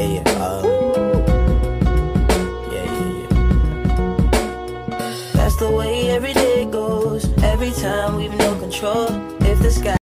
Yeah, yeah. Uh, yeah, yeah, yeah. That's the way every day goes. Every time we've no control. If the sky.